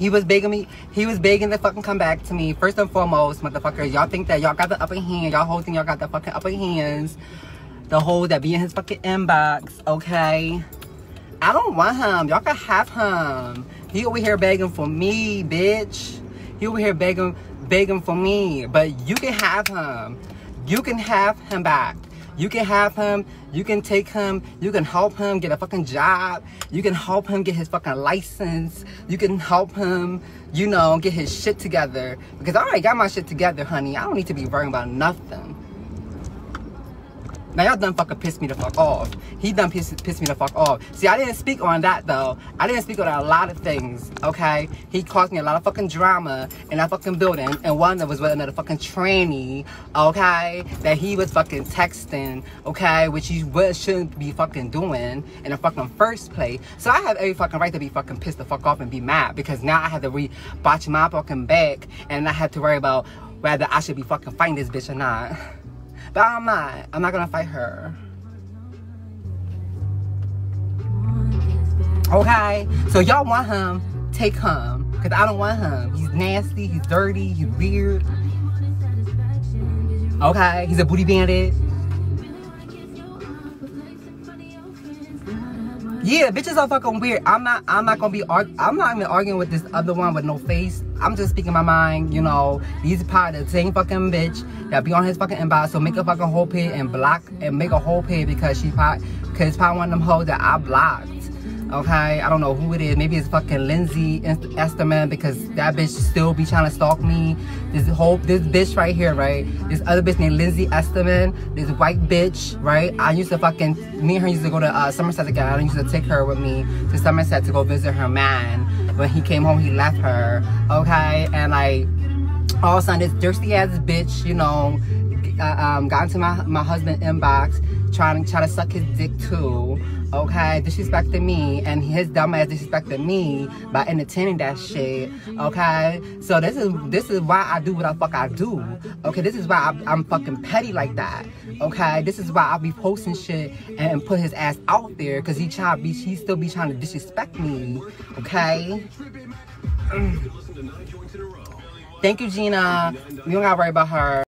He was begging me. He was begging to fucking come back to me. First and foremost, motherfuckers, y'all think that y'all got the upper hand. Y'all whole thing, y'all got the fucking upper hands. The whole that be in his fucking inbox, okay? I don't want him. Y'all can have him. He over here begging for me, bitch. He over here begging, begging for me. But you can have him. You can have him back. You can have him. You can take him. You can help him get a fucking job. You can help him get his fucking license. You can help him, you know, get his shit together. Because I already got my shit together, honey. I don't need to be worrying about nothing. Now y'all done fucking pissed me the fuck off. He done pissed, pissed me the fuck off. See, I didn't speak on that though. I didn't speak on a lot of things, okay? He caused me a lot of fucking drama in that fucking building. And one that was with another fucking tranny, okay? That he was fucking texting, okay? Which he was, shouldn't be fucking doing in the fucking first place. So I have every fucking right to be fucking pissed the fuck off and be mad. Because now I have to re-botch my fucking back. And I have to worry about whether I should be fucking fighting this bitch or not. But I'm not. I'm not gonna fight her. Okay? So y'all want him, take him. Cause I don't want him. He's nasty, he's dirty, he's weird. Okay? He's a booty bandit. Yeah, bitches are fucking weird. I'm not. I'm not gonna be. I'm not even arguing with this other one with no face. I'm just speaking my mind. You know, he's part of the same fucking bitch that be on his fucking inbox. So make a fucking whole page and block and make a whole page because she part because probably one of them hoes that I blocked. Okay, I don't know who it is. Maybe it's fucking Lindsay Esterman because that bitch still be trying to stalk me. This whole this bitch right here, right? This other bitch named Lindsay Esterman. This white bitch, right? I used to fucking me and her used to go to uh, Somerset together. I used to take her with me to Somerset to go visit her man. When he came home, he left her. Okay, and like all of a sudden, this thirsty ass bitch, you know, uh, um, got into my my husband inbox trying to try to suck his dick too okay, disrespecting me, and his dumb ass disrespecting me by entertaining that shit, okay? So this is this is why I do what the fuck I do, okay? This is why I, am fucking petty like that, okay? This is why I be posting shit and, put his ass out there, cause he try be he still be trying to disrespect me, okay? Thank you, Gina. We don't gotta worry about her.